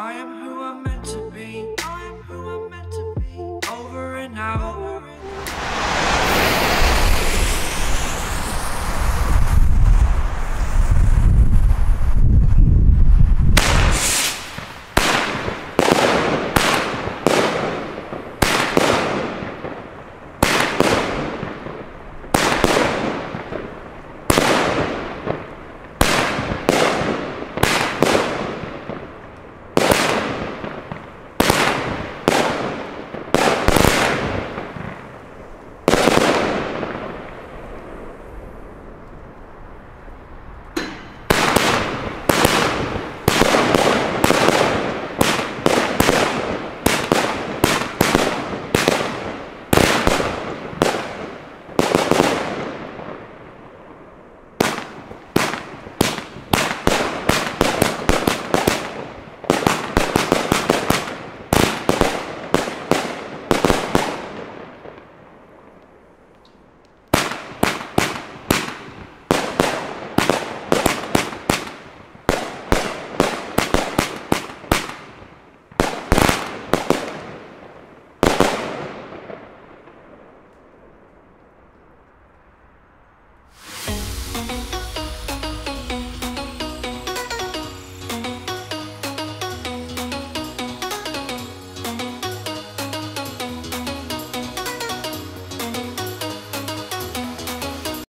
I am who I'm meant to be.